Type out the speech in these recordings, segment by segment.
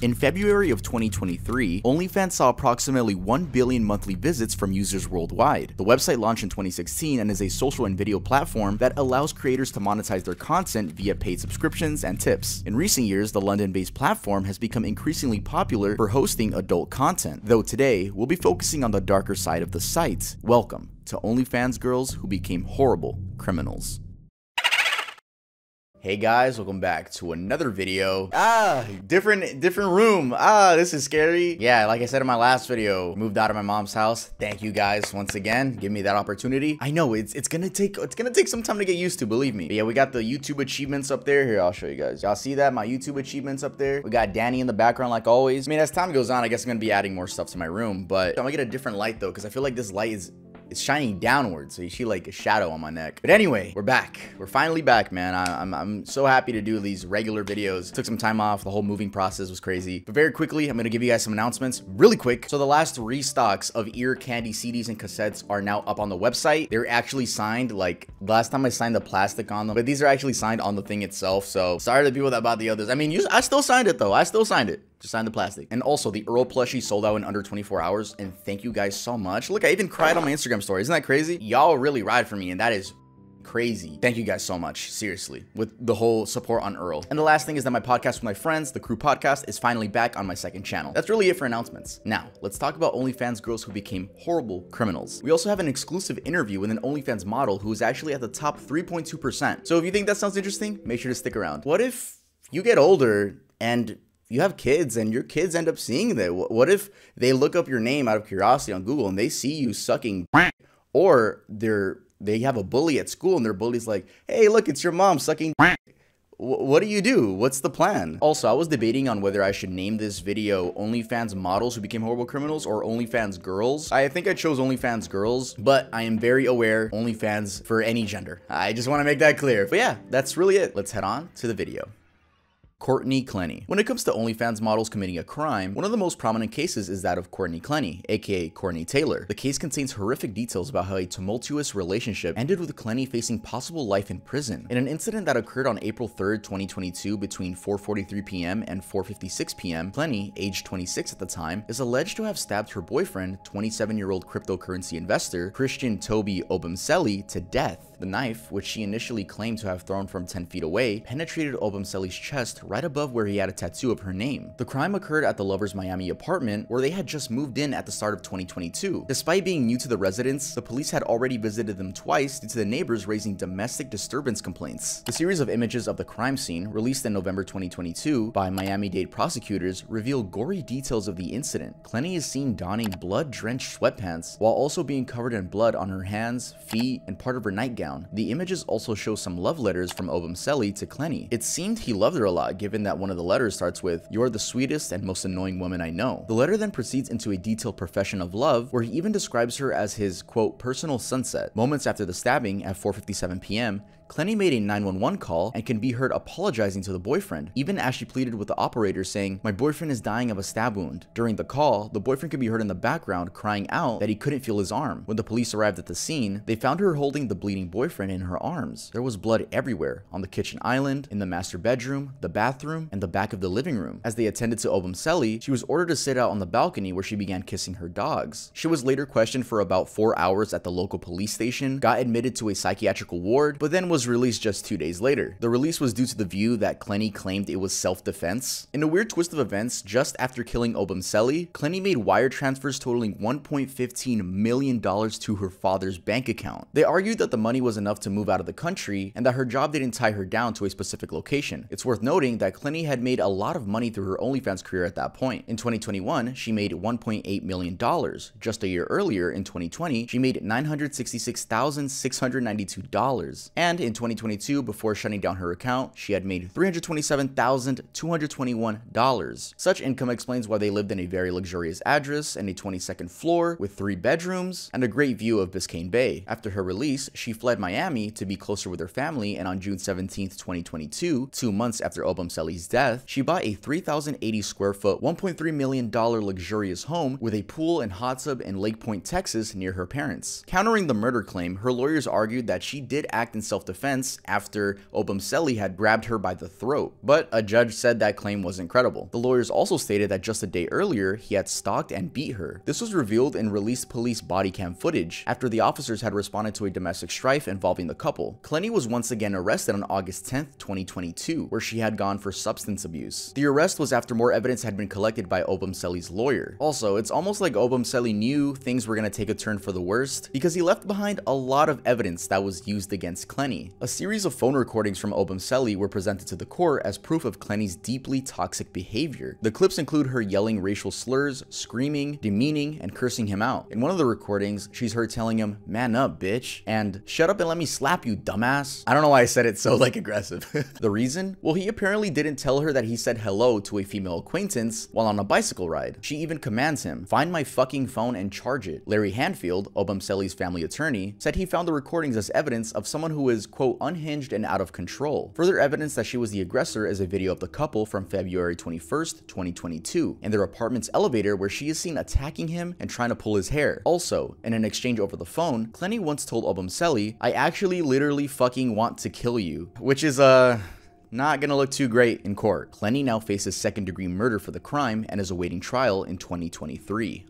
In February of 2023, OnlyFans saw approximately 1 billion monthly visits from users worldwide. The website launched in 2016 and is a social and video platform that allows creators to monetize their content via paid subscriptions and tips. In recent years, the London-based platform has become increasingly popular for hosting adult content, though today we'll be focusing on the darker side of the site. Welcome to OnlyFans girls who became horrible criminals. Hey guys, welcome back to another video. Ah, different different room. Ah, this is scary. Yeah, like I said in my last video, moved out of my mom's house. Thank you guys once again. Give me that opportunity. I know it's it's gonna take it's gonna take some time to get used to, believe me. But yeah, we got the YouTube achievements up there. Here, I'll show you guys. Y'all see that? My YouTube achievements up there. We got Danny in the background like always. I mean, as time goes on, I guess I'm gonna be adding more stuff to my room, but I'm gonna get a different light though, because I feel like this light is it's shining downward, so you see like a shadow on my neck. But anyway, we're back. We're finally back, man. I, am I'm, I'm so happy to do these regular videos. Took some time off. The whole moving process was crazy. But very quickly, I'm to give you guys some announcements really quick. So the last restocks of ear candy CDs and cassettes are now up on the website. They're actually signed like last time I signed the plastic on them, but these are actually signed on the thing itself. So sorry to people that bought the others. I mean, you, I still signed it though. I still signed it. Just sign the plastic. And also, the Earl plushie sold out in under 24 hours, and thank you guys so much. Look, I even cried on my Instagram story. Isn't that crazy? Y'all really ride for me, and that is crazy. Thank you guys so much, seriously, with the whole support on Earl. And the last thing is that my podcast with my friends, the Crew Podcast, is finally back on my second channel. That's really it for announcements. Now, let's talk about OnlyFans girls who became horrible criminals. We also have an exclusive interview with an OnlyFans model who is actually at the top 3.2%. So if you think that sounds interesting, make sure to stick around. What if you get older and you have kids and your kids end up seeing that. What if they look up your name out of curiosity on Google and they see you sucking or they're they have a bully at school and their bully's like, "Hey, look, it's your mom sucking what do you do? What's the plan? Also, I was debating on whether I should name this video OnlyFans models who became horrible criminals or OnlyFans girls. I think I chose OnlyFans girls, but I am very aware OnlyFans for any gender. I just want to make that clear. But yeah, that's really it. Let's head on to the video. Courtney Clenney. When it comes to OnlyFans models committing a crime, one of the most prominent cases is that of Courtney Clenney, aka Courtney Taylor. The case contains horrific details about how a tumultuous relationship ended with Clenney facing possible life in prison. In an incident that occurred on April 3rd, 2022 between 4.43 p.m. and 4.56 p.m., Clenney, aged 26 at the time, is alleged to have stabbed her boyfriend, 27-year-old cryptocurrency investor Christian Toby Obumseli, to death. The knife, which she initially claimed to have thrown from 10 feet away, penetrated Obumseli's chest right above where he had a tattoo of her name. The crime occurred at the lover's Miami apartment, where they had just moved in at the start of 2022. Despite being new to the residence, the police had already visited them twice due to the neighbors raising domestic disturbance complaints. The series of images of the crime scene, released in November 2022 by Miami-Dade prosecutors, reveal gory details of the incident. Clenney is seen donning blood-drenched sweatpants, while also being covered in blood on her hands, feet, and part of her nightgown. The images also show some love letters from Obumseli to Clenney. It seemed he loved her a lot given that one of the letters starts with, you're the sweetest and most annoying woman I know. The letter then proceeds into a detailed profession of love where he even describes her as his quote personal sunset. Moments after the stabbing at 4.57 p.m., Clenney made a 911 call and can be heard apologizing to the boyfriend, even as she pleaded with the operator saying, my boyfriend is dying of a stab wound. During the call, the boyfriend could be heard in the background crying out that he couldn't feel his arm. When the police arrived at the scene, they found her holding the bleeding boyfriend in her arms. There was blood everywhere, on the kitchen island, in the master bedroom, the bathroom, and the back of the living room. As they attended to Obumseli, she was ordered to sit out on the balcony where she began kissing her dogs. She was later questioned for about four hours at the local police station, got admitted to a psychiatrical ward, but then was was released just two days later. The release was due to the view that Clenney claimed it was self-defense. In a weird twist of events, just after killing Obumseli, Clenney made wire transfers totaling $1.15 million to her father's bank account. They argued that the money was enough to move out of the country and that her job didn't tie her down to a specific location. It's worth noting that Clenney had made a lot of money through her OnlyFans career at that point. In 2021, she made $1.8 million. Just a year earlier, in 2020, she made $966,692. And in 2022, before shutting down her account, she had made $327,221. Such income explains why they lived in a very luxurious address and a 22nd floor with three bedrooms and a great view of Biscayne Bay. After her release, she fled Miami to be closer with her family and on June 17, 2022, two months after Obumseli's death, she bought a 3,080 square foot, $1.3 million luxurious home with a pool and hot tub in Lake Point, Texas near her parents. Countering the murder claim, her lawyers argued that she did act in self-defense self-defense after Obumseli had grabbed her by the throat, but a judge said that claim wasn't credible. The lawyers also stated that just a day earlier, he had stalked and beat her. This was revealed in released police body cam footage after the officers had responded to a domestic strife involving the couple. Clenney was once again arrested on August 10, 2022, where she had gone for substance abuse. The arrest was after more evidence had been collected by Obumseli's lawyer. Also, it's almost like Obumseli knew things were going to take a turn for the worst because he left behind a lot of evidence that was used against Clenney. A series of phone recordings from Obumseli were presented to the court as proof of Clenney's deeply toxic behavior. The clips include her yelling racial slurs, screaming, demeaning, and cursing him out. In one of the recordings, she's heard telling him, man up, bitch, and shut up and let me slap you, dumbass. I don't know why I said it so like aggressive. the reason? Well, he apparently didn't tell her that he said hello to a female acquaintance while on a bicycle ride. She even commands him, find my fucking phone and charge it. Larry Handfield, Obumseli's family attorney, said he found the recordings as evidence of someone who is, quote, unhinged and out of control. Further evidence that she was the aggressor is a video of the couple from February 21st, 2022, in their apartment's elevator where she is seen attacking him and trying to pull his hair. Also, in an exchange over the phone, Clenney once told Obumseli, I actually literally fucking want to kill you, which is, uh, not gonna look too great in court. Clenney now faces second degree murder for the crime and is awaiting trial in 2023.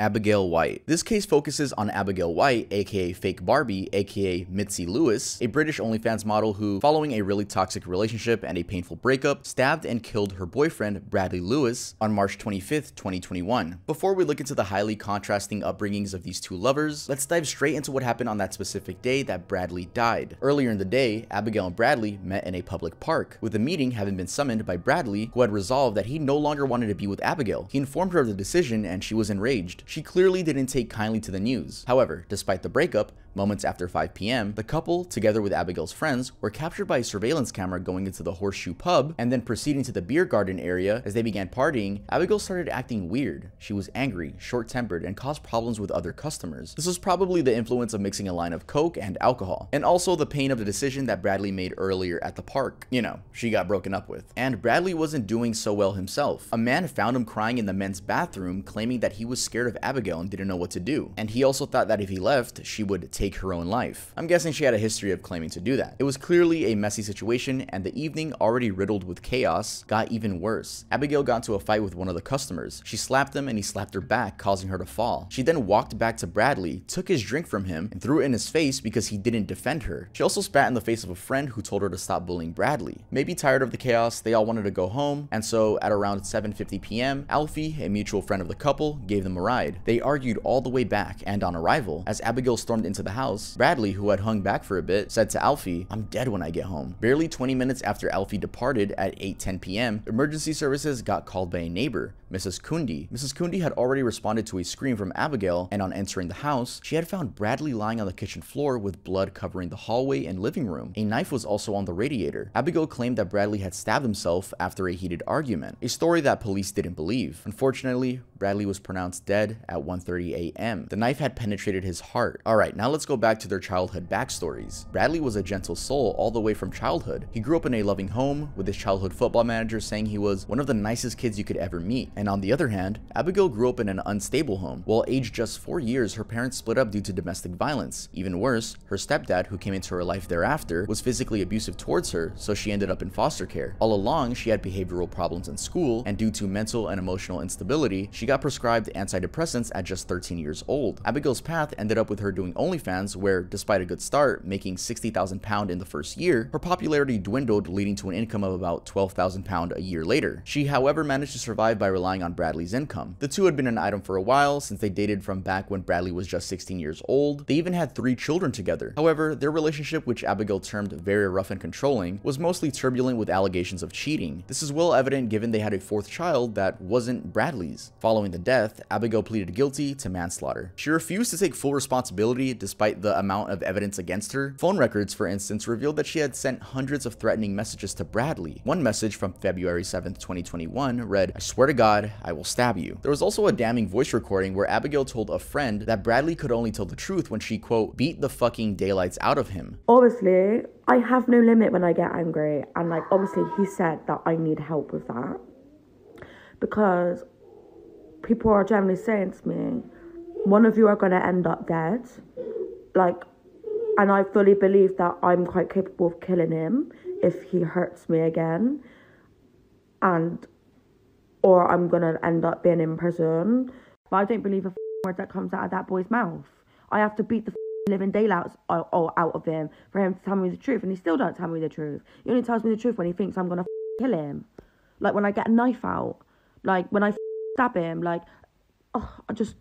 Abigail White. This case focuses on Abigail White, aka Fake Barbie, aka Mitzi Lewis, a British OnlyFans model who, following a really toxic relationship and a painful breakup, stabbed and killed her boyfriend, Bradley Lewis, on March 25th, 2021. Before we look into the highly contrasting upbringings of these two lovers, let's dive straight into what happened on that specific day that Bradley died. Earlier in the day, Abigail and Bradley met in a public park, with the meeting having been summoned by Bradley, who had resolved that he no longer wanted to be with Abigail. He informed her of the decision and she was enraged. She clearly didn't take kindly to the news. However, despite the breakup, Moments after 5 p.m., the couple, together with Abigail's friends, were captured by a surveillance camera going into the Horseshoe Pub and then proceeding to the beer garden area. As they began partying, Abigail started acting weird. She was angry, short-tempered, and caused problems with other customers. This was probably the influence of mixing a line of coke and alcohol, and also the pain of the decision that Bradley made earlier at the park. You know, she got broken up with. And Bradley wasn't doing so well himself. A man found him crying in the men's bathroom, claiming that he was scared of Abigail and didn't know what to do. And he also thought that if he left, she would take her own life. I'm guessing she had a history of claiming to do that. It was clearly a messy situation, and the evening, already riddled with chaos, got even worse. Abigail got into a fight with one of the customers. She slapped him and he slapped her back, causing her to fall. She then walked back to Bradley, took his drink from him, and threw it in his face because he didn't defend her. She also spat in the face of a friend who told her to stop bullying Bradley. Maybe tired of the chaos, they all wanted to go home, and so at around 7.50 p.m., Alfie, a mutual friend of the couple, gave them a ride. They argued all the way back, and on arrival, as Abigail stormed into the house, Bradley, who had hung back for a bit, said to Alfie, I'm dead when I get home. Barely 20 minutes after Alfie departed at 8.10 p.m., emergency services got called by a neighbor, Mrs. Kundi. Mrs. Kundi had already responded to a scream from Abigail, and on entering the house, she had found Bradley lying on the kitchen floor with blood covering the hallway and living room. A knife was also on the radiator. Abigail claimed that Bradley had stabbed himself after a heated argument, a story that police didn't believe. Unfortunately, Bradley was pronounced dead at 1.30 a.m. The knife had penetrated his heart. Alright, now let's go back to their childhood backstories. Bradley was a gentle soul all the way from childhood. He grew up in a loving home, with his childhood football manager saying he was one of the nicest kids you could ever meet. And on the other hand, Abigail grew up in an unstable home. While aged just 4 years, her parents split up due to domestic violence. Even worse, her stepdad, who came into her life thereafter, was physically abusive towards her, so she ended up in foster care. All along, she had behavioral problems in school, and due to mental and emotional instability, she got prescribed antidepressants at just 13 years old. Abigail's path ended up with her doing OnlyFans, where, despite a good start, making 60,000 pound in the first year, her popularity dwindled, leading to an income of about 12,000 pound a year later. She, however, managed to survive by relying on Bradley's income. The two had been an item for a while, since they dated from back when Bradley was just 16 years old. They even had three children together. However, their relationship, which Abigail termed very rough and controlling, was mostly turbulent with allegations of cheating. This is well evident given they had a fourth child that wasn't Bradley's. Following the death, Abigail pleaded guilty to manslaughter. She refused to take full responsibility despite the amount of evidence against her. Phone records, for instance, revealed that she had sent hundreds of threatening messages to Bradley. One message from February 7, 2021 read, I swear to God, I will stab you. There was also a damning voice recording where Abigail told a friend that Bradley could only tell the truth when she, quote, beat the fucking daylights out of him. Obviously, I have no limit when I get angry, and like, obviously, he said that I need help with that because people are generally saying to me, one of you are going to end up dead. Like, and I fully believe that I'm quite capable of killing him if he hurts me again, and or I'm gonna end up being in prison. But I don't believe a word that comes out of that boy's mouth. I have to beat the living daylights out of him for him to tell me the truth, and he still don't tell me the truth. He only tells me the truth when he thinks I'm gonna kill him. Like when I get a knife out, like when I stab him, like oh, I just,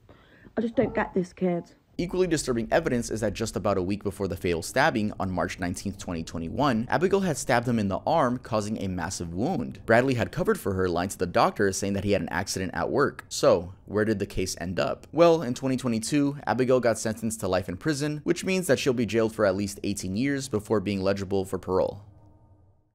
I just don't get this kid. Equally disturbing evidence is that just about a week before the fatal stabbing on March 19, 2021, Abigail had stabbed him in the arm, causing a massive wound. Bradley had covered for her, lying to the doctor, saying that he had an accident at work. So, where did the case end up? Well, in 2022, Abigail got sentenced to life in prison, which means that she'll be jailed for at least 18 years before being legible for parole.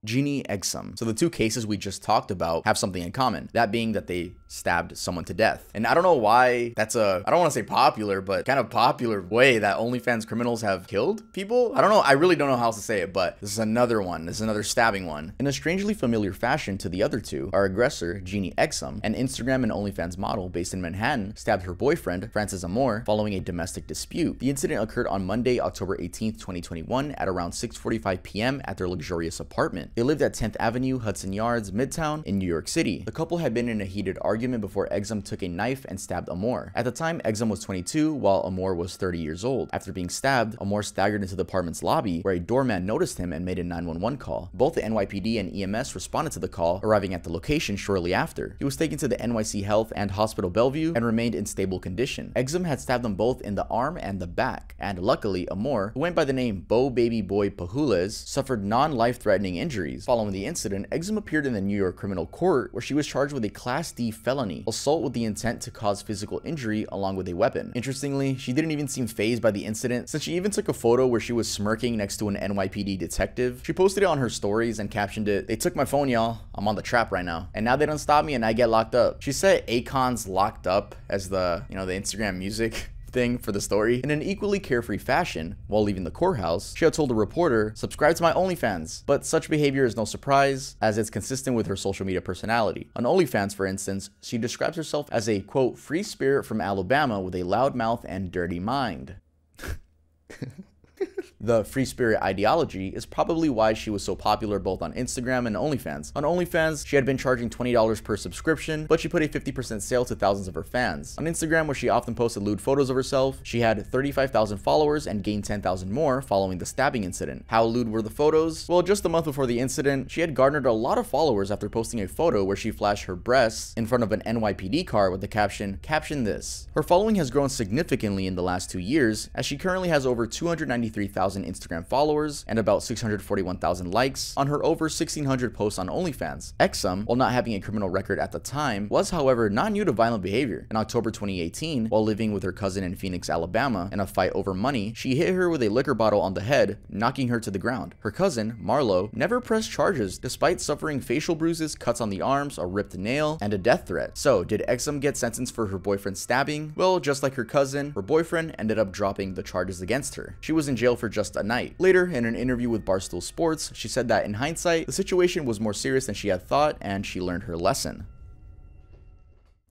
Genie Exum. So the two cases we just talked about have something in common, that being that they stabbed someone to death. And I don't know why that's a, I don't want to say popular, but kind of popular way that OnlyFans criminals have killed people. I don't know, I really don't know how else to say it, but this is another one, this is another stabbing one. In a strangely familiar fashion to the other two, our aggressor, Genie Exum, an Instagram and OnlyFans model based in Manhattan, stabbed her boyfriend, Francis Amor, following a domestic dispute. The incident occurred on Monday, October 18th, 2021 at around 6.45 p.m. at their luxurious apartment. They lived at 10th Avenue, Hudson Yards, Midtown in New York City. The couple had been in a heated argument before Exum took a knife and stabbed Amor. At the time, Exum was 22 while Amor was 30 years old. After being stabbed, Amor staggered into the apartment's lobby where a doorman noticed him and made a 911 call. Both the NYPD and EMS responded to the call, arriving at the location shortly after. He was taken to the NYC Health and Hospital Bellevue and remained in stable condition. Exum had stabbed them both in the arm and the back, and luckily, Amor, who went by the name Bo Baby Boy Pahules, suffered non-life-threatening injuries. Following the incident, Exum appeared in the New York criminal court where she was charged with a Class D felony, assault with the intent to cause physical injury along with a weapon. Interestingly, she didn't even seem phased by the incident since she even took a photo where she was smirking next to an NYPD detective. She posted it on her stories and captioned it, they took my phone y'all, I'm on the trap right now. And now they don't stop me and I get locked up. She said Akon's locked up as the, you know, the Instagram music thing for the story. In an equally carefree fashion, while leaving the courthouse, she had told a reporter, subscribe to my OnlyFans. But such behavior is no surprise, as it's consistent with her social media personality. On OnlyFans, for instance, she describes herself as a, quote, free spirit from Alabama with a loud mouth and dirty mind. The free spirit ideology is probably why she was so popular both on Instagram and OnlyFans. On OnlyFans, she had been charging $20 per subscription, but she put a 50% sale to thousands of her fans. On Instagram, where she often posted lewd photos of herself, she had 35,000 followers and gained 10,000 more following the stabbing incident. How lewd were the photos? Well, just a month before the incident, she had garnered a lot of followers after posting a photo where she flashed her breasts in front of an NYPD car with the caption, caption this. Her following has grown significantly in the last two years, as she currently has over 293,000 Instagram followers and about 641,000 likes on her over 1600 posts on OnlyFans. Exum, while not having a criminal record at the time, was however not new to violent behavior. In October 2018, while living with her cousin in Phoenix, Alabama, in a fight over money, she hit her with a liquor bottle on the head, knocking her to the ground. Her cousin, Marlo, never pressed charges despite suffering facial bruises, cuts on the arms, a ripped nail, and a death threat. So, did Exum get sentenced for her boyfriend's stabbing? Well, just like her cousin, her boyfriend ended up dropping the charges against her. She was in jail for just just a night. Later, in an interview with Barstool Sports, she said that in hindsight, the situation was more serious than she had thought and she learned her lesson.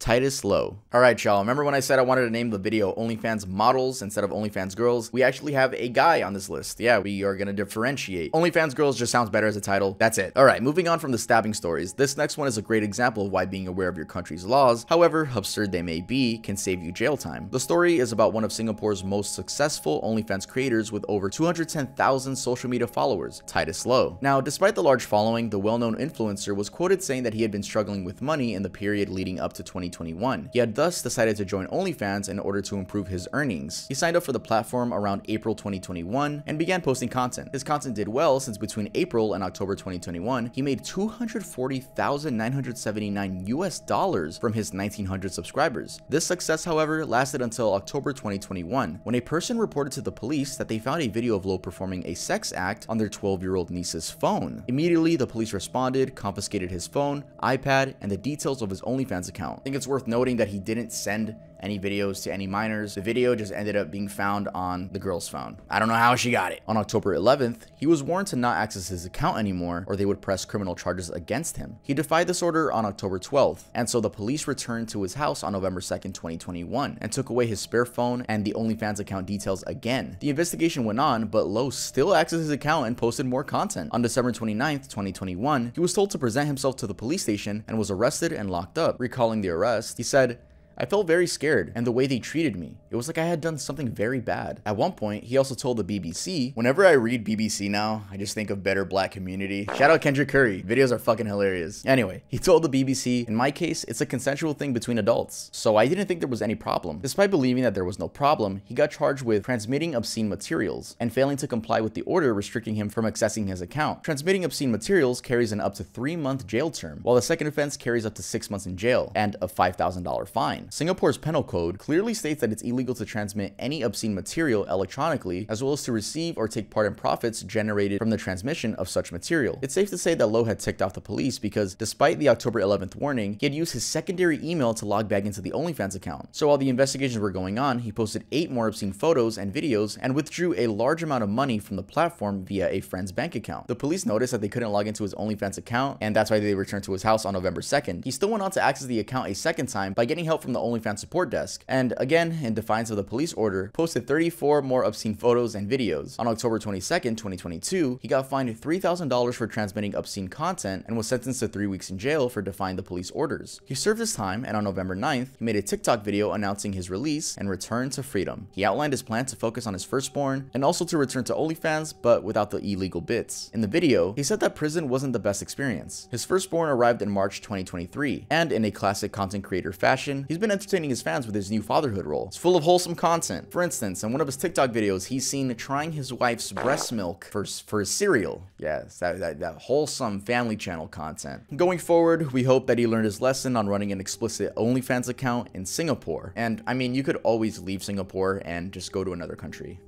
Titus Lowe. Alright y'all, remember when I said I wanted to name the video OnlyFans models instead of OnlyFans girls? We actually have a guy on this list. Yeah, we are gonna differentiate. OnlyFans girls just sounds better as a title. That's it. Alright, moving on from the stabbing stories, this next one is a great example of why being aware of your country's laws, however absurd they may be, can save you jail time. The story is about one of Singapore's most successful OnlyFans creators with over 210,000 social media followers, Titus Lowe. Now, despite the large following, the well-known influencer was quoted saying that he had been struggling with money in the period leading up to 20 2021. He had thus decided to join OnlyFans in order to improve his earnings. He signed up for the platform around April 2021 and began posting content. His content did well since between April and October 2021, he made 240,979 US dollars from his 1900 subscribers. This success, however, lasted until October 2021, when a person reported to the police that they found a video of Lowe performing a sex act on their 12-year-old niece's phone. Immediately, the police responded, confiscated his phone, iPad, and the details of his OnlyFans account. Think it's worth noting that he didn't send any videos to any minors. The video just ended up being found on the girl's phone. I don't know how she got it. On October 11th, he was warned to not access his account anymore or they would press criminal charges against him. He defied this order on October 12th, and so the police returned to his house on November 2nd, 2021, and took away his spare phone and the OnlyFans account details again. The investigation went on, but Lowe still accessed his account and posted more content. On December 29th, 2021, he was told to present himself to the police station and was arrested and locked up. Recalling the arrest, he said, I felt very scared, and the way they treated me, it was like I had done something very bad. At one point, he also told the BBC, whenever I read BBC now, I just think of better black community. Shout out Kendrick Curry, videos are fucking hilarious. Anyway, he told the BBC, in my case, it's a consensual thing between adults, so I didn't think there was any problem. Despite believing that there was no problem, he got charged with transmitting obscene materials and failing to comply with the order restricting him from accessing his account. Transmitting obscene materials carries an up to three month jail term, while the second offense carries up to six months in jail and a $5,000 fine. Singapore's penal code clearly states that it's illegal to transmit any obscene material electronically, as well as to receive or take part in profits generated from the transmission of such material. It's safe to say that Lowe had ticked off the police because despite the October 11th warning, he had used his secondary email to log back into the OnlyFans account. So while the investigations were going on, he posted eight more obscene photos and videos and withdrew a large amount of money from the platform via a friend's bank account. The police noticed that they couldn't log into his OnlyFans account, and that's why they returned to his house on November 2nd. He still went on to access the account a second time by getting help from the OnlyFans support desk, and again, in defiance of the police order, posted 34 more obscene photos and videos. On October 22nd, 2022, he got fined $3,000 for transmitting obscene content and was sentenced to three weeks in jail for defying the police orders. He served his time, and on November 9th, he made a TikTok video announcing his release and return to freedom. He outlined his plan to focus on his firstborn and also to return to OnlyFans, but without the illegal bits. In the video, he said that prison wasn't the best experience. His firstborn arrived in March 2023, and in a classic content creator fashion, he's been entertaining his fans with his new fatherhood role. It's full of wholesome content. For instance, in one of his TikTok videos, he's seen trying his wife's breast milk for, for his cereal. Yes, that, that, that wholesome family channel content. Going forward, we hope that he learned his lesson on running an explicit OnlyFans account in Singapore. And I mean, you could always leave Singapore and just go to another country.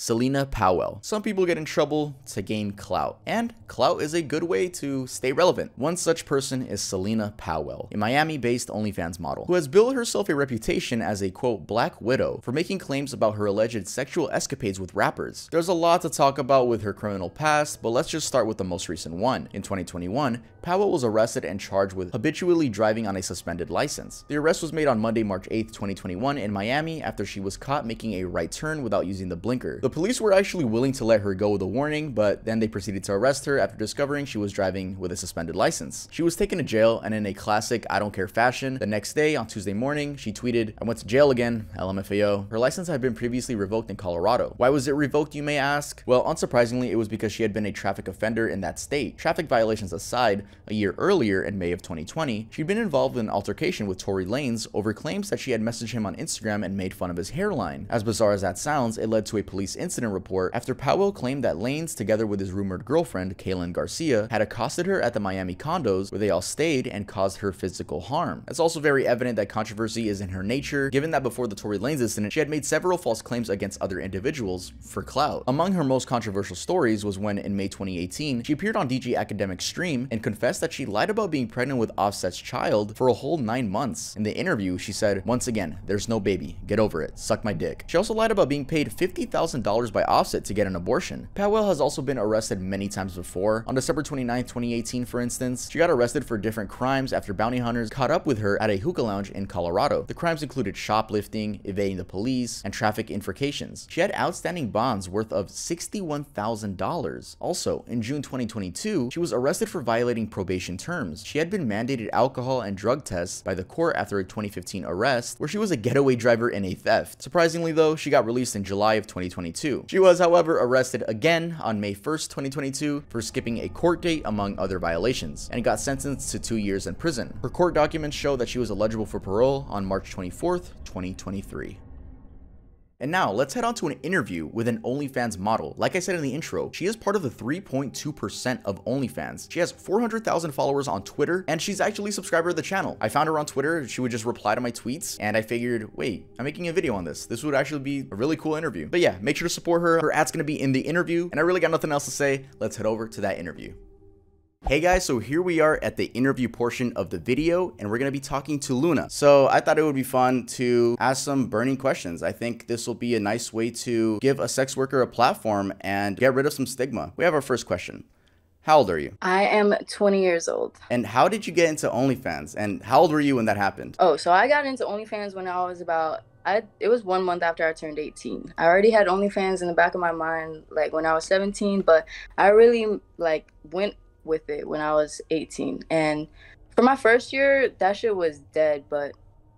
Celina Powell. Some people get in trouble to gain clout, and clout is a good way to stay relevant. One such person is Celina Powell, a Miami-based OnlyFans model, who has built herself a reputation as a quote black widow for making claims about her alleged sexual escapades with rappers. There's a lot to talk about with her criminal past, but let's just start with the most recent one. In 2021, Powell was arrested and charged with habitually driving on a suspended license. The arrest was made on Monday, March 8, 2021 in Miami after she was caught making a right turn without using the blinker. The police were actually willing to let her go with a warning, but then they proceeded to arrest her after discovering she was driving with a suspended license. She was taken to jail, and in a classic I don't care fashion, the next day, on Tuesday morning, she tweeted, I went to jail again, LMFAO. Her license had been previously revoked in Colorado. Why was it revoked, you may ask? Well, unsurprisingly, it was because she had been a traffic offender in that state. Traffic violations aside, a year earlier, in May of 2020, she'd been involved in an altercation with Tory Lanez over claims that she had messaged him on Instagram and made fun of his hairline. As bizarre as that sounds, it led to a police incident report after Powell claimed that Lanez, together with his rumored girlfriend, Kaylin Garcia, had accosted her at the Miami condos where they all stayed and caused her physical harm. It's also very evident that controversy is in her nature, given that before the Tory Lanez incident, she had made several false claims against other individuals for clout. Among her most controversial stories was when, in May 2018, she appeared on DJ Akademiks Stream and confessed that she lied about being pregnant with Offset's child for a whole nine months. In the interview, she said, once again, there's no baby. Get over it. Suck my dick. She also lied about being paid $50,000 by Offset to get an abortion. Powell has also been arrested many times before. On December 29, 2018, for instance, she got arrested for different crimes after bounty hunters caught up with her at a hookah lounge in Colorado. The crimes included shoplifting, evading the police, and traffic infractions. She had outstanding bonds worth of $61,000. Also, in June 2022, she was arrested for violating probation terms. She had been mandated alcohol and drug tests by the court after a 2015 arrest, where she was a getaway driver in a theft. Surprisingly though, she got released in July of 2022. She was, however, arrested again on May 1st, 2022 for skipping a court date among other violations, and got sentenced to two years in prison. Her court documents show that she was eligible for parole on March 24th, 2023. And now let's head on to an interview with an OnlyFans model. Like I said in the intro, she is part of the 3.2% of OnlyFans. She has 400,000 followers on Twitter and she's actually a subscriber of the channel. I found her on Twitter. She would just reply to my tweets and I figured, wait, I'm making a video on this. This would actually be a really cool interview. But yeah, make sure to support her. Her ad's gonna be in the interview and I really got nothing else to say. Let's head over to that interview. Hey guys, so here we are at the interview portion of the video and we're going to be talking to Luna. So I thought it would be fun to ask some burning questions. I think this will be a nice way to give a sex worker a platform and get rid of some stigma. We have our first question. How old are you? I am 20 years old. And how did you get into OnlyFans? And how old were you when that happened? Oh, so I got into OnlyFans when I was about I it was one month after I turned 18. I already had OnlyFans in the back of my mind like when I was 17, but I really like went with it when I was 18. And for my first year, that shit was dead. But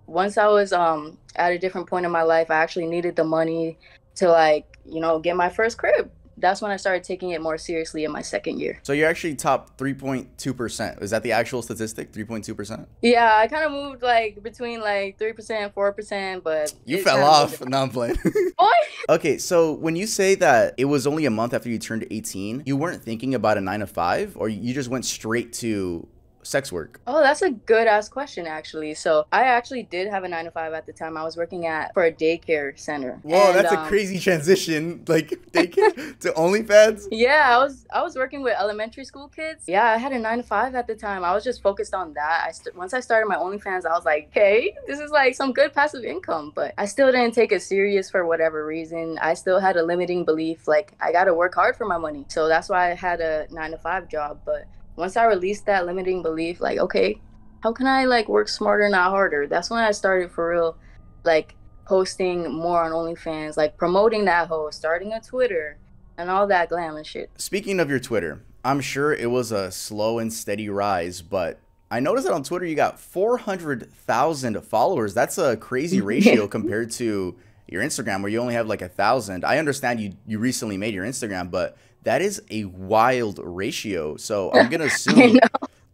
once I was um at a different point in my life, I actually needed the money to like, you know, get my first crib that's when I started taking it more seriously in my second year. So you're actually top 3.2%. Is that the actual statistic? 3.2%? Yeah, I kind of moved like between like 3%, 4%, but you fell off. No, I'm playing. okay, so when you say that it was only a month after you turned 18, you weren't thinking about a 9 to 5 or you just went straight to sex work? Oh, that's a good ass question, actually. So I actually did have a nine to five at the time. I was working at for a daycare center. Whoa, and, that's um, a crazy transition, like daycare to OnlyFans. Yeah, I was I was working with elementary school kids. Yeah, I had a nine to five at the time. I was just focused on that. I st- once I started my OnlyFans, I was like, hey, this is like some good passive income. But I still didn't take it serious for whatever reason. I still had a limiting belief, like I got to work hard for my money. So that's why I had a nine to five job, but once I released that limiting belief, like, okay, how can I like work smarter, not harder? That's when I started for real, like posting more on OnlyFans, like promoting that whole, starting a Twitter, and all that glam and shit. Speaking of your Twitter, I'm sure it was a slow and steady rise, but I noticed that on Twitter you got 400,000 followers. That's a crazy ratio compared to your Instagram where you only have like a thousand. I understand you you recently made your Instagram, but that is a wild ratio. So I'm gonna assume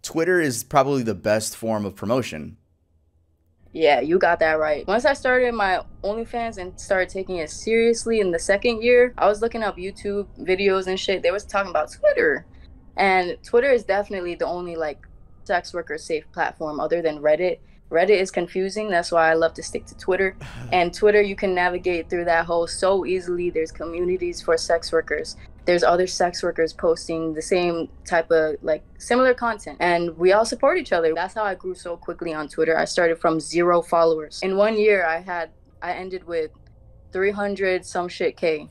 Twitter is probably the best form of promotion. Yeah, you got that right. Once I started my OnlyFans and started taking it seriously in the second year, I was looking up YouTube videos and shit. They was talking about Twitter. And Twitter is definitely the only like sex worker safe platform other than Reddit. Reddit is confusing. That's why I love to stick to Twitter. And Twitter, you can navigate through that hole so easily. There's communities for sex workers there's other sex workers posting the same type of like similar content and we all support each other. That's how i grew so quickly on twitter. I started from zero followers. In one year i had i ended with 300 some shit k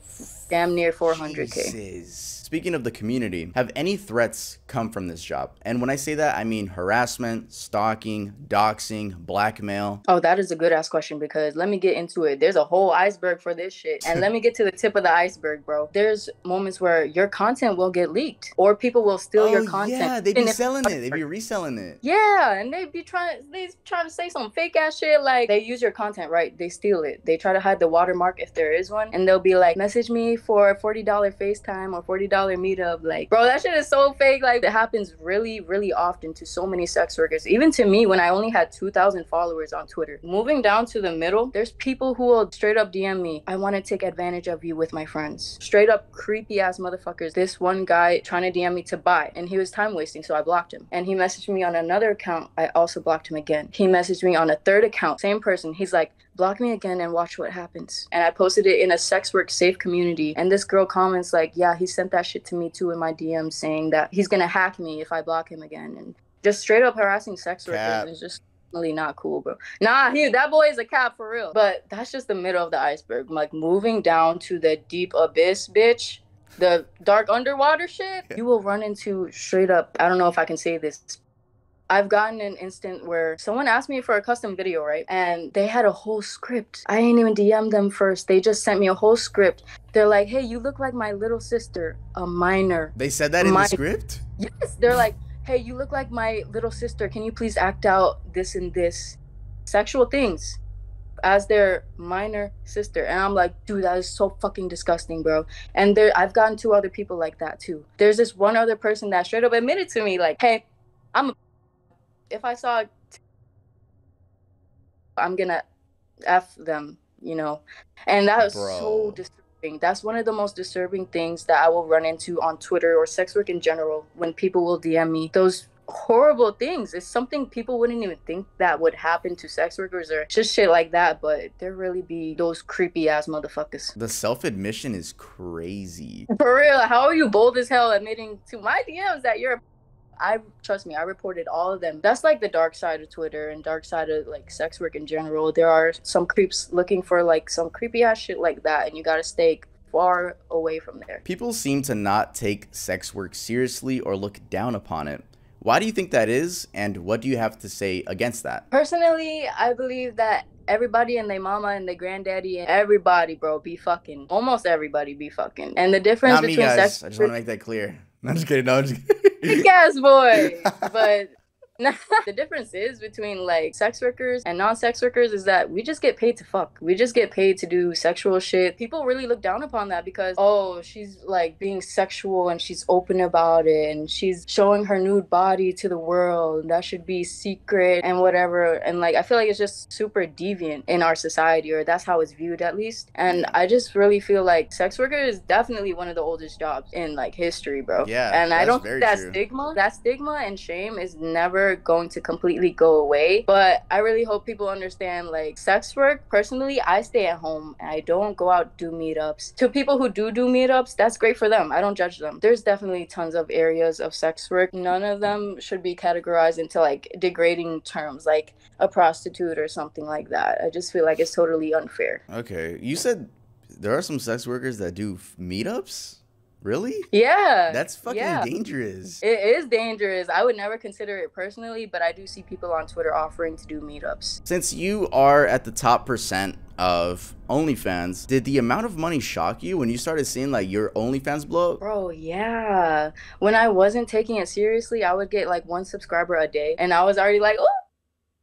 damn near 400k Jesus. Speaking of the community, have any threats come from this job? And when I say that, I mean harassment, stalking, doxing, blackmail. Oh, that is a good ass question because let me get into it. There's a whole iceberg for this shit. And let me get to the tip of the iceberg, bro. There's moments where your content will get leaked or people will steal oh, your content. Yeah, they be selling it. They be reselling it. Yeah, and they be trying they trying to say some fake ass shit like they use your content, right? They steal it. They try to hide the watermark if there is one. And they'll be like, message me for $40 FaceTime or $40 meetup. Like, bro, that shit is so fake. Like, it happens really, really often to so many sex workers. Even to me, when I only had 2,000 followers on Twitter. Moving down to the middle, there's people who will straight up DM me, I want to take advantage of you with my friends. Straight up creepy ass motherfuckers. This one guy trying to DM me to buy, and he was time wasting, so I blocked him. And he messaged me on another account. I also blocked him again. He messaged me on a third account, same person. He's like, block me again and watch what happens. And I posted it in a sex work safe community. And this girl comments like, yeah, he sent that shit to me too in my DM saying that he's gonna hack me if I block him again. And just straight up harassing sex workers is just really not cool, bro. Nah, he that boy is a cap for real. But that's just the middle of the iceberg. Like moving down to the deep abyss, bitch. The dark underwater shit, you will run into straight up. I don't know if I can say this I've gotten an instant where someone asked me for a custom video, right? And they had a whole script. I didn't even DM them first. They just sent me a whole script. They're like, hey, you look like my little sister, a minor. They said that in the script? Yes. They're like, hey, you look like my little sister. Can you please act out this and this? Sexual things as their minor sister and i'm like dude that is so fucking disgusting bro and there i've gotten two other people like that too there's this one other person that straight up admitted to me like hey i'm a if I saw, I'm gonna f them, you know, and that was Bro. so disturbing. That's one of the most disturbing things that I will run into on Twitter or sex work in general when people will DM me those horrible things. It's something people wouldn't even think that would happen to sex workers or just shit like that, but there really be those creepy ass motherfuckers. The self admission is crazy. For real, how are you bold as hell admitting to my DMs that you're a I trust me, I reported all of them. That's like the dark side of Twitter and dark side of like sex work in general. There are some creeps looking for like some creepy ass shit like that, and you gotta stay far away from there. People seem to not take sex work seriously or look down upon it. Why do you think that is, and what do you have to say against that? Personally, I believe that everybody and their mama and their granddaddy and everybody, bro, be fucking. Almost everybody be fucking. And the difference Not me, between guys. sex I just want to make that clear. I'm just kidding. No, I'm just kidding. yes, boy. But the difference is between like sex workers and non-sex workers is that we just get paid to fuck. We just get paid to do sexual shit. People really look down upon that because oh, she's like being sexual and she's open about it and she's showing her nude body to the world. That should be secret and whatever. And like I feel like it's just super deviant in our society or that's how it's viewed at least. And I just really feel like sex worker is definitely one of the oldest jobs in like history, bro. Yeah, And I don't think that true. stigma, that stigma and shame is never going to completely go away. But I really hope people understand like sex work. Personally, I stay at home and I don't go out do meetups. To people who do do meetups, that's great for them. I don't judge them. There's definitely tons of areas of sex work. None of them should be categorized into like degrading terms like a prostitute or something like that. I just feel like it's totally unfair. Okay, you said there are some sex workers that do meetups. Really? Yeah. That's fucking yeah. dangerous. It is dangerous. I would never consider it personally, but I do see people on Twitter offering to do meetups. Since you are at the top percent of OnlyFans, did the amount of money shock you when you started seeing like your OnlyFans blow up? Bro, yeah. When I wasn't taking it seriously, I would get like one subscriber a day, and I was already like, oh,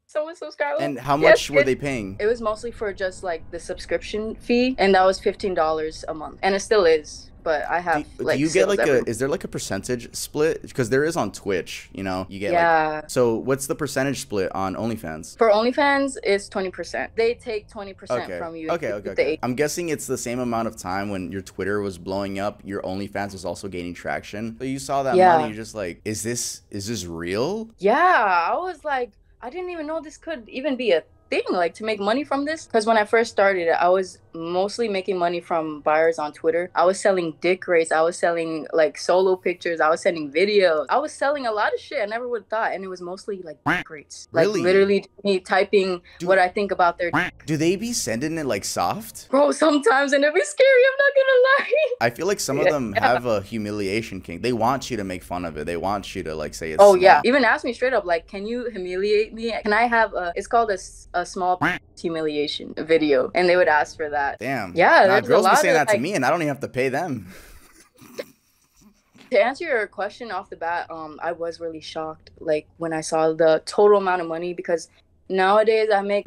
someone subscribed. And how Yes, much were yes. they paying? It was mostly for just like the subscription fee, and that was fifteen dollars a month, and it still is. But I have do, like do you get like a is there like a percentage split because there is on twitch you know you get like yeah. so what's the percentage split on onlyfans For OnlyFans, it's twenty percent. They take twenty percent okay from you. okay okay, okay i'm guessing it's the same amount of time when your twitter was blowing up your onlyfans was also gaining traction so you saw that Yeah. money you're just like is this is this real Yeah, I was like, I didn't even know this could even be a thing, like to make money from this. Because when I first started, I was mostly making money from buyers on Twitter. I was selling dick rates. I was selling like solo pictures. I was sending videos. I was selling a lot of shit I never would have thought, and it was mostly like dick rates. Like Really? literally me typing Do- what I think about their do they be sending it like soft bro sometimes, and it'd be scary. I'm not gonna lie. i feel like some of them have a humiliation kink they want you to make fun of it they want you to like say it's Oh yeah, even ask me straight up, like, can you humiliate me? Can I have a? It's called a, s- a small humiliation video, and they would ask for that. damn. Yeah, nah, girls be saying of, that to like- me and i don't even have to pay them. To answer your question off the bat, um, I was really shocked, like when I saw the total amount of money because nowadays I make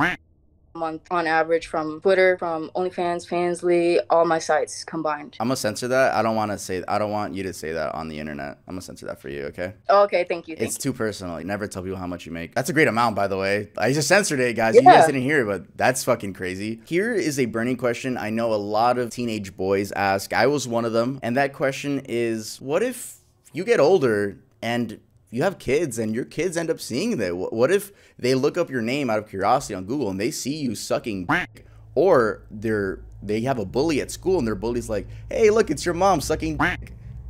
month on average from Twitter, from OnlyFans, Fansly, all my sites combined. I'm gonna censor that. I don't want to say. I don't want you to say that on the internet. I'm gonna censor that for you. Okay. Okay, thank you. Thank It's too personal. You never tell people how much you make. That's a great amount, by the way. I just censored it, guys. You guys didn't hear it, but that's fucking crazy. Here is a burning question I know a lot of teenage boys ask. I was one of them. And that question is what if you get older and you have kids and your kids end up seeing that? What if they look up your name out of curiosity on Google and they see you sucking? Or they're they have a bully at school and their bully's like, hey, look, it's your mom sucking.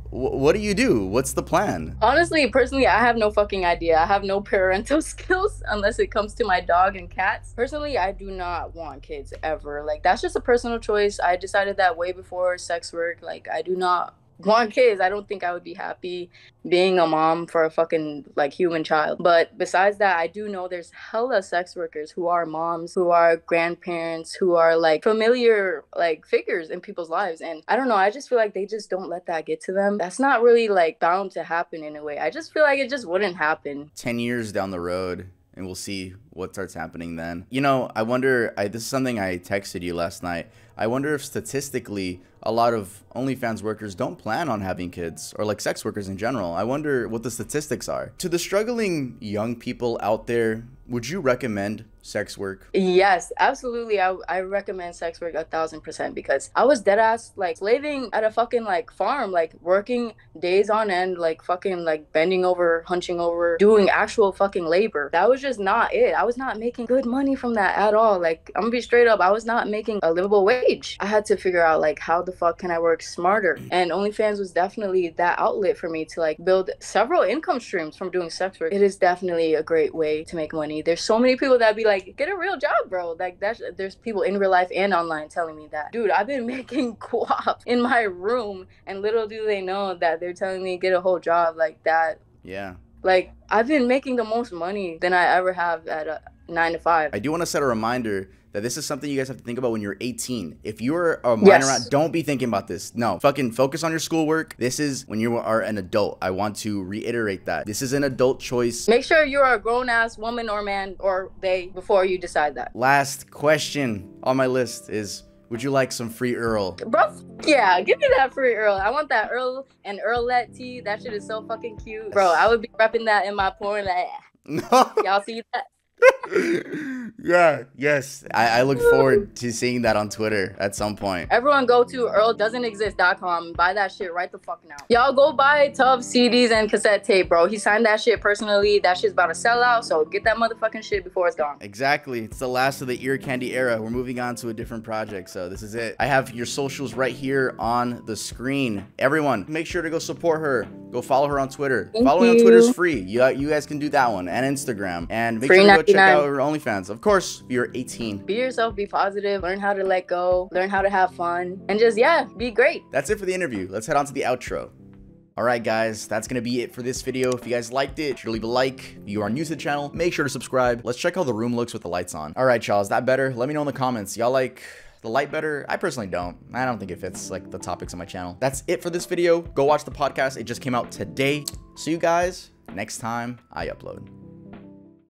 What do you do? What's the plan? Honestly, personally, I have no fucking idea. I have no parental skills unless it comes to my dog and cats. Personally, I do not want kids ever. Like, that's just a personal choice. I decided that way before sex work. Like, I do not want kids. I don't think I would be happy being a mom for a fucking like human child. But besides that, I do know there's hella sex workers who are moms, who are grandparents, who are like familiar like figures in people's lives. And I don't know, I just feel like they just don't let that get to them. That's not really like bound to happen in a way. I just feel like it just wouldn't happen. 10 years down the road and we'll see what starts happening then. You know, I wonder, I, this is something I texted you last night. I wonder if statistically a lot of OnlyFans workers don't plan on having kids or like sex workers in general. I wonder what the statistics are. To the struggling young people out there, would you recommend sex work? Yes, absolutely. I, I recommend sex work a thousand percent because I was dead ass like slaving at a fucking like farm, like working days on end, like fucking like bending over, hunching over, doing actual fucking labor. That was just not it. I was not making good money from that at all. Like I'm gonna be straight up, I was not making a livable wage. I had to figure out like how the fuck can I work smarter? And OnlyFans was definitely that outlet for me to like build several income streams from doing sex work. It is definitely a great way to make money. There's so many people that be like, get a real job, bro. Like that's there's people in real life and online telling me that. Dude, I've been making guap in my room and little do they know that they're telling me get a whole job like that. Yeah. Like I've been making the most money than I ever have at a nine to five. I do want to set a reminder that this is something you guys have to think about when you're 18. If you're a minor, yes. don't be thinking about this. No, fucking focus on your schoolwork. This is when you are an adult. I want to reiterate that. This is an adult choice. Make sure you're a grown ass woman or man or they before you decide that. Last question on my list is would you like some free Earl? Bro, yeah, give me that free Earl. I want that Earl and Earlette tea. That shit is so fucking cute. Bro, I would be repping that in my porn. Like, no. Y'all see that? yeah, yes. I, I, look forward to seeing that on Twitter at some point. Everyone go to earldoesn'texist.com. Buy that shit right the fuck now. Y'all go buy Tuv CDs and cassette tape, bro. He signed that shit personally. That shit's about to sell out, so get that motherfucking shit before it's gone. Exactly. It's the last of the ear candy era. We're moving on to a different project, so this is it. I have your socials right here on the screen. Everyone, make sure to go support her. Go follow her on Twitter. Thank Following you. on Twitter is free. You, you guys can do that one and Instagram. And make free sure to go check out her OnlyFans. Of course, you're 18. Be yourself, be positive, learn how to let go, learn how to have fun, and just, yeah, be great. That's it for the interview. Let's head on to the outro. Alright guys, that's gonna be it for this video. If you guys liked it, sure leave a like. If you are new to the channel, make sure to subscribe. Let's check how the room looks with the lights on. Alright y'all, is that better? Let me know in the comments. Y'all like the light better? I personally don't. I don't think it fits like the topics on my channel. That's it for this video. Go watch the podcast. It just came out today. See you guys next time I upload.